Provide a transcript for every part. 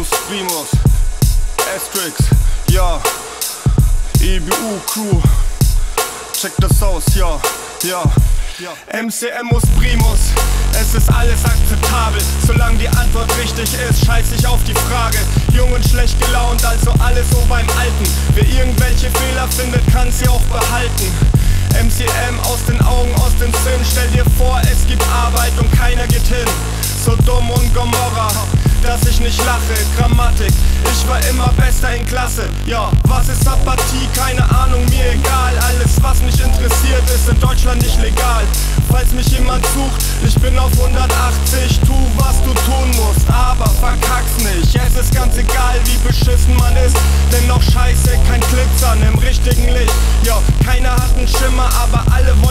Mus Primus, Asterix, ja, EBU Crew, check das aus, ja, ja. Ja. MCM muss Primus, es ist alles akzeptabel. Solange die Antwort richtig ist, scheiß ich auf die Frage. Jung und schlecht gelaunt, also alles so beim Alten. Wer irgendwelche Fehler findet, kann sie auch behalten. MCM aus den Augen, aus dem Sinn. Stell dir vor, es gibt Arbeit und keiner geht hin. So dumm und Gomorra dass ich nicht lache. Grammatik, ich war immer Bester in Klasse. Ja, was ist Apathie? Keine Ahnung, mir egal. Alles, was mich interessiert, ist in Deutschland nicht legal. Falls mich jemand sucht, ich bin auf 180. Tu, was du tun musst, aber verkack's nicht. Es ist ganz egal, wie beschissen man ist. Denn noch scheiße, kein Glitzern im richtigen Licht. Ja, keiner hat einen Schimmer, aber alle wollen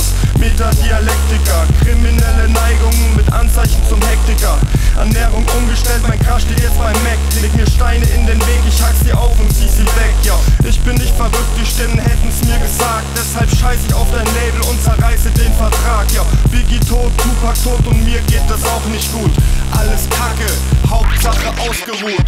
aus. Metadialektiker, kriminelle Neigungen mit Anzeichen zum Hektiker. Ernährung umgestellt, mein Crash steht jetzt beim Mac. Leg mir Steine in den Weg, ich hack sie auf und zieh sie weg, ja. Ich bin nicht verrückt, die Stimmen hätten's mir gesagt. Deshalb scheiß ich auf dein Label und zerreiße den Vertrag, ja. Biggie tot, Tupac tot und mir geht das auch nicht gut. Alles Kacke, Hauptsache ausgeruht.